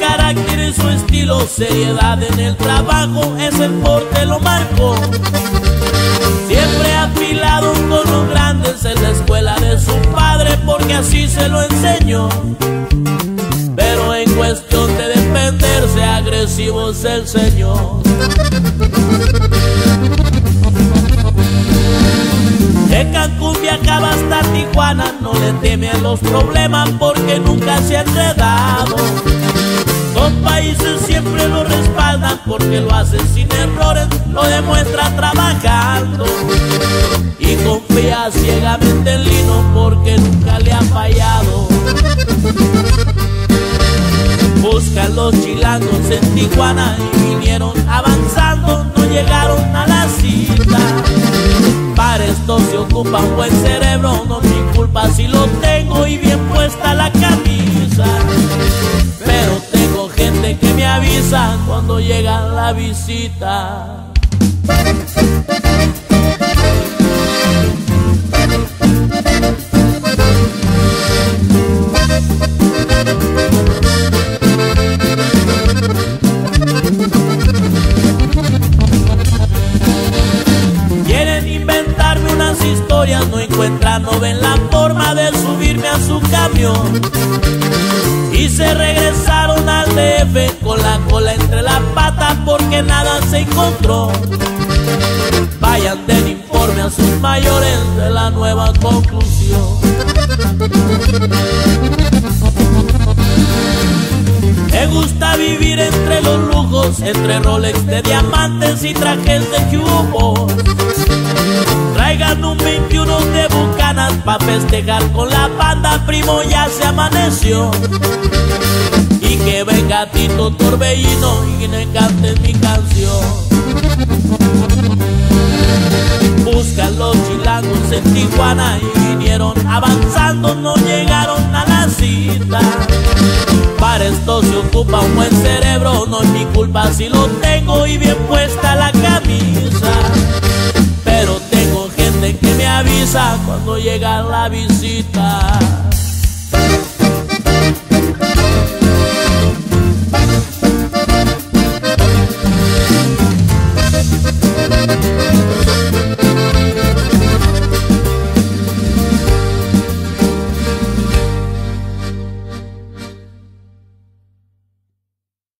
carácter y su estilo, seriedad en el trabajo, es el porte lo marcó. Siempre afilado con los grandes en la escuela de su padre, porque así se lo enseñó. Pero en cuestión de defenderse, agresivo es el Señor. De Cancún viajaba hasta Tijuana, no le teme los problemas porque nunca se. Dos países siempre lo respaldan porque lo hace sin errores, lo demuestra trabajando. Y confía ciegamente en Lino porque nunca le ha fallado. Buscan los chilangos en Tijuana y vinieron avanzando, no llegaron a la cita. Para esto se ocupa un buen cerebro, no mi culpa si lo tengo y bien puesta la camisa. Llega la visita. Quieren inventarme unas historias, no encuentran, no ven la forma de subirme a su camión. Y se regresaron al DF con la cola entre patas porque nada se encontró. Vayan den informe a sus mayores de la nueva conclusión. Me gusta vivir entre los lujos, entre Rolex de diamantes y trajes de cubo. Traigan un 21 de bucanas pa' festejar con la banda, primo ya se amaneció. Y que venga Tito Torbellino y que cante mi canción. Buscan los chilangos en Tijuana y vinieron avanzando, no llegaron a la cita. Para esto se ocupa un buen cerebro, no es mi culpa si lo tengo y bien puesta la camisa. Pero tengo gente que me avisa cuando llega la visita.